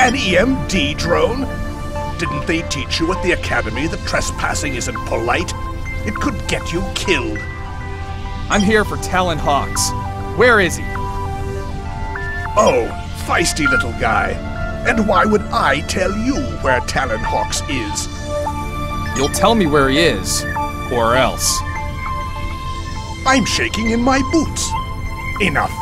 An EMD drone? Didn't they teach you at the academy that trespassing isn't polite? It could get you killed. I'm here for Talon Hawks. Where is he? Oh, feisty little guy. And why would I tell you where Talon Hawks is? You'll tell me where he is, or else. I'm shaking in my boots. Enough.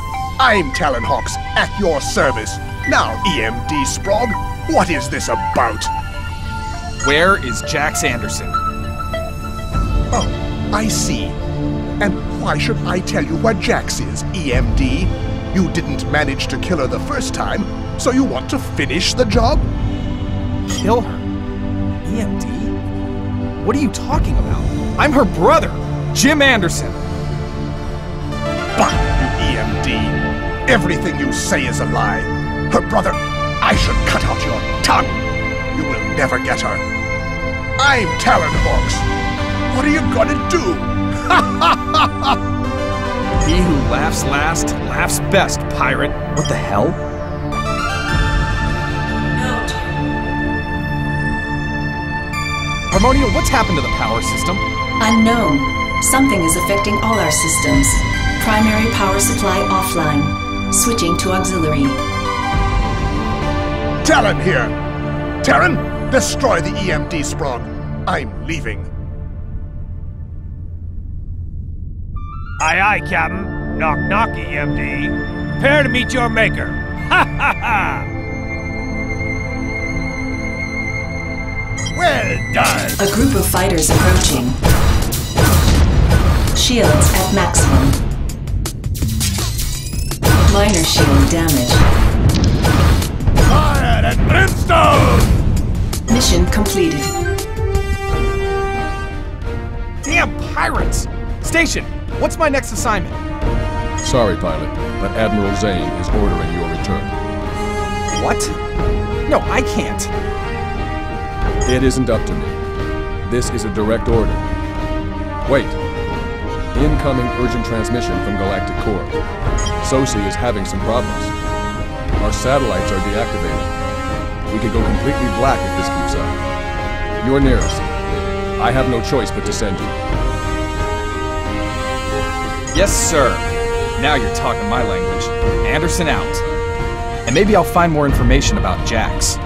I'm Talon Hawks at your service. Now, EMD Sprog, what is this about? Where is Jax Anderson? Oh, I see. And why should I tell you where Jax is, EMD? You didn't manage to kill her the first time, so you want to finish the job? Kill her? EMD? What are you talking about? I'm her brother, Jim Anderson. Bah, you EMD. Everything you say is a lie. Her brother, I should cut out your tongue. You will never get her. I'm Talon Hawks. What are you gonna do? He who laughs last, laughs best, pirate. What the hell? Note. Harmonia, what's happened to the power system? Unknown. Something is affecting all our systems. Primary power supply offline. Switching to auxiliary. Talon here. Terran, destroy the EMD Sprog. I'm leaving. Aye, aye, Captain. Knock, knock, EMD. Prepare to meet your maker. Ha ha ha! Well done! A group of fighters approaching. Shields at maximum. Minor shield damage. Fire! Mission completed. Damn pirates! Station, what's my next assignment? Sorry, pilot, but Admiral Zane is ordering your return. What? No, I can't. It isn't up to me. This is a direct order. Wait. Incoming urgent transmission from Galactic Core. SOSI is having some problems. Our satellites are deactivated. We could go completely black if this keeps up. You're nearest. I have no choice but to send you. Yes, sir. Now you're talking my language. Anderson out. And maybe I'll find more information about Jax.